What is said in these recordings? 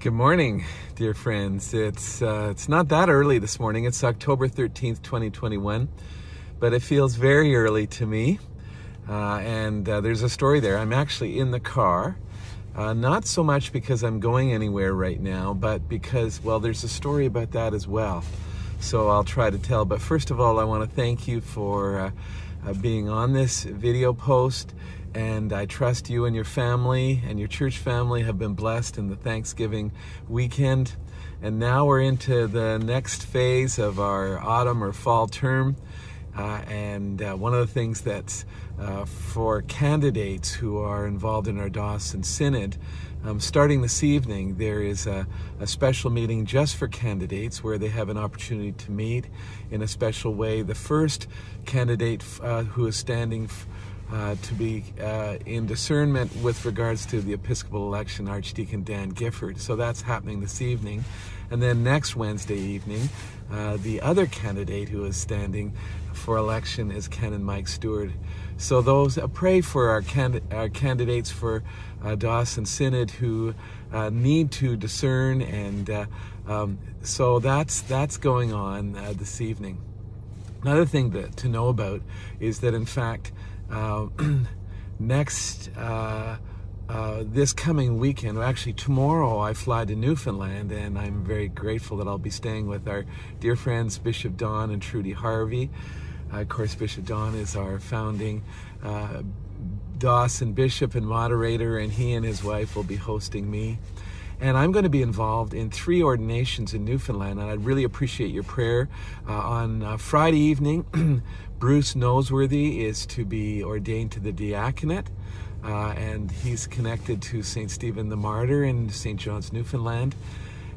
Good morning, dear friends. It's uh, it's not that early this morning. It's October 13th, 2021, but it feels very early to me. Uh, and uh, there's a story there. I'm actually in the car, uh, not so much because I'm going anywhere right now, but because, well, there's a story about that as well. So I'll try to tell. But first of all, I want to thank you for uh, uh, being on this video post and I trust you and your family and your church family have been blessed in the Thanksgiving weekend. And now we're into the next phase of our autumn or fall term. Uh, and uh, one of the things that's uh, for candidates who are involved in our diocesan Synod, um, starting this evening, there is a, a, special meeting just for candidates where they have an opportunity to meet in a special way. The first candidate uh, who is standing uh, to be uh, in discernment with regards to the Episcopal election, Archdeacon Dan Gifford. So that's happening this evening. And then next Wednesday evening, uh, the other candidate who is standing for election is Canon Mike Stewart. So those uh, pray for our, our candidates for uh, diocesan Synod who uh, need to discern, and um, so that's that's going on this evening. Another thing that, to know about is that in fact uh, next, uh, uh, this coming weekend, actually tomorrow, I fly to Newfoundland, and I'm very grateful that I'll be staying with our dear friends Bishop Don and Trudy Harvey. Uh, of course, Bishop Don is our founding uh, diocesan bishop and moderator, and he and his wife will be hosting me. And I'm going to be involved in three ordinations in Newfoundland, and I'd really appreciate your prayer. Uh, on uh, Friday evening, Bruce Noseworthy is to be ordained to the diaconate, uh, and he's connected to St. Stephen the Martyr in St. John's, Newfoundland.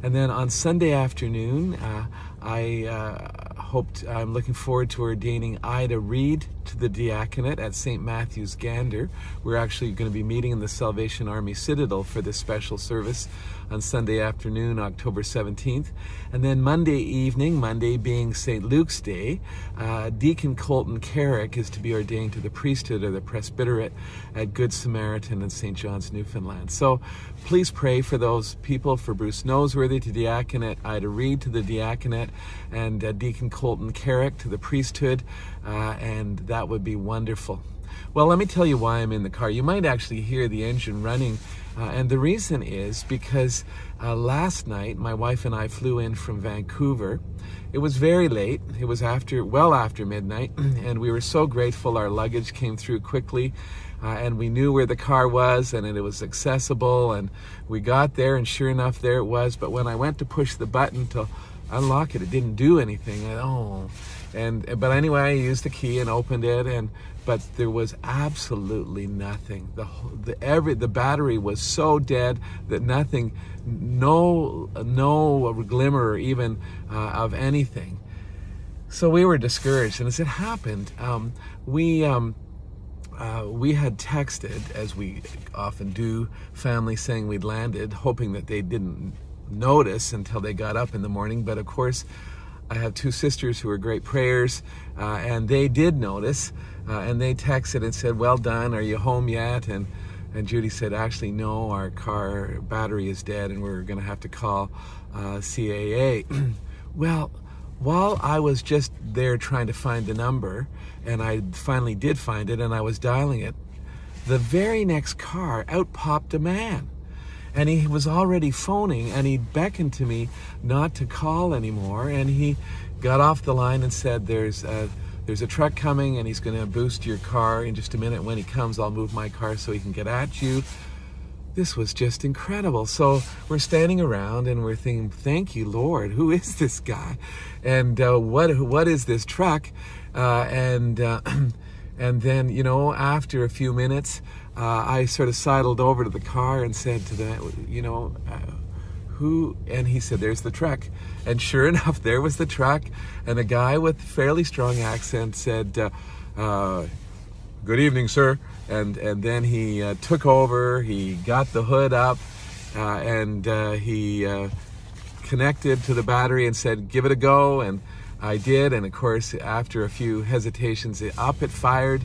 And then on Sunday afternoon, uh, I uh, hoped, I'm looking forward to ordaining Ida Reed to the diaconate at St. Matthew's Gander. We're actually going to be meeting in the Salvation Army Citadel for this special service on Sunday afternoon, October 17th. And then Monday evening, Monday being St. Luke's Day, uh, Deacon Colton Carrick is to be ordained to the priesthood or the presbyterate at Good Samaritan in St. John's, Newfoundland. So please pray for those people, for Bruce Noseworthy to diaconate, Ida Reed to the diaconate, and uh, Deacon Colton Carrick to the priesthood, uh, and that would be wonderful. Well, let me tell you why I'm in the car. You might actually hear the engine running, uh, and the reason is because uh, last night my wife and I flew in from Vancouver. It was very late. It was after, well after midnight, and we were so grateful our luggage came through quickly. Uh, and we knew where the car was and it was accessible and we got there and sure enough there it was but when i went to push the button to unlock it it didn't do anything I, oh and but anyway i used the key and opened it and but there was absolutely nothing the the every the battery was so dead that nothing no no glimmer even uh, of anything so we were discouraged and as it happened um, we um, uh, we had texted, as we often do, family saying we'd landed, hoping that they didn't notice until they got up in the morning. But of course, I have two sisters who are great prayers, uh, and they did notice, uh, and they texted and said, "Well done. Are you home yet?" And and Judy said, "Actually, no. Our car battery is dead, and we're going to have to call uh, CAA." well, while I was just there trying to find the number, and I finally did find it, and I was dialing it, the very next car out popped a man and he was already phoning and he beckoned to me not to call anymore and he got off the line and said there's a, there's a truck coming and he's going to boost your car in just a minute. When he comes i'll move my car so he can get at you. This was just incredible. So we're standing around and we're thinking thank you lord. Who is this guy? And uh, what what is this truck? Uh, and uh, and then you know after a few minutes uh, I sort of sidled over to the car and said to the, you know, uh, who? And he said, "There's the truck." And sure enough, there was the truck, and a guy with fairly strong accent said, uh, uh "Good evening, sir." And and then he uh, took over. He got the hood up, uh, and he connected to the battery and said, "Give it a go." And I did, and of course, after a few hesitations, the up it fired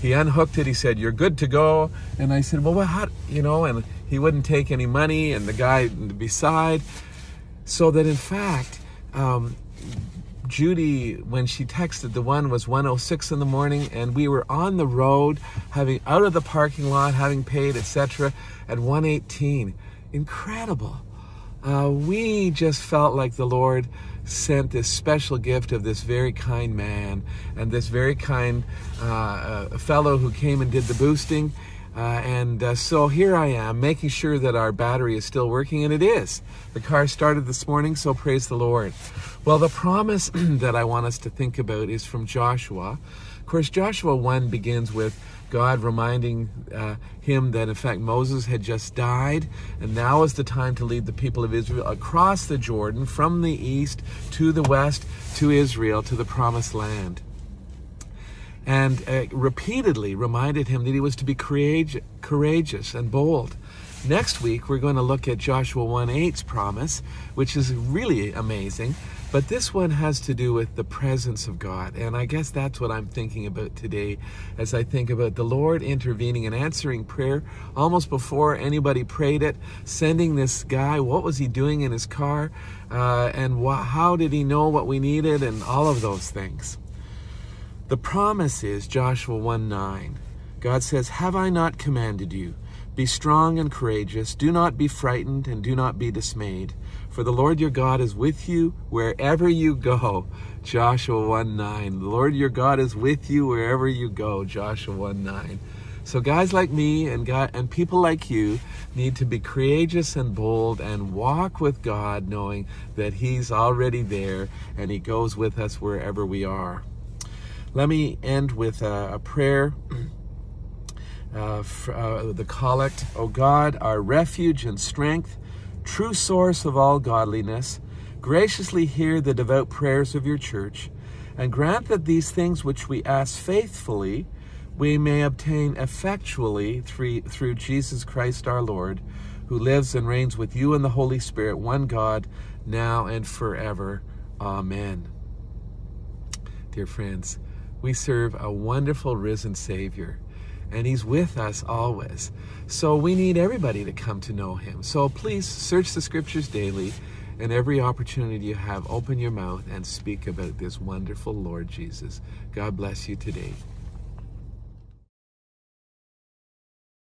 he unhooked it. He said, "You're good to go." And I said, "Well, what? How, you know?" And he wouldn't take any money, and the guy beside, so that in fact. Um, Judy, when she texted, the one was 106 in the morning, and we were on the road, having out of the parking lot, having paid, etc., at 118. Incredible. Uh, we just felt like the Lord sent this special gift of this very kind man and this very kind uh, uh, fellow who came and did the boosting. Uh, and uh, so here I am making sure that our battery is still working, and it is. The car started this morning, so praise the Lord. Well, the promise that I want us to think about is from Joshua. Of course, Joshua 1 begins with God reminding uh, him that, in fact, Moses had just died, and now is the time to lead the people of Israel across the Jordan from the east to the west to Israel to the promised land and uh, repeatedly reminded him that he was to be courageous and bold. Next week, we're going to look at Joshua 1 8's promise, which is really amazing. But this one has to do with the presence of God. And I guess that's what I'm thinking about today as I think about the Lord intervening and answering prayer almost before anybody prayed it, sending this guy. What was he doing in his car? Uh, and how did he know what we needed? And all of those things. The promise is Joshua 1 9. God says, Have I not commanded you? Be strong and courageous. Do not be frightened and do not be dismayed. For the Lord your God is with you wherever you go. Joshua 1 9. The Lord your God is with you wherever you go. Joshua 1 9. So guys like me and God, and people like you need to be courageous and bold and walk with God knowing that he's already there and he goes with us wherever we are. Let me end with a, a prayer. Uh, for, uh, the collect, O God, our refuge and strength, true source of all godliness, graciously hear the devout prayers of your church, and grant that these things which we ask faithfully we may obtain effectually through, through Jesus Christ our Lord, who lives and reigns with you in the Holy Spirit, one God, now and forever. Amen. Dear friends, we serve a wonderful risen Savior, and He's with us always. So we need everybody to come to know Him. So please search the scriptures daily, and every opportunity you have, open your mouth and speak about this wonderful Lord Jesus. God bless you today.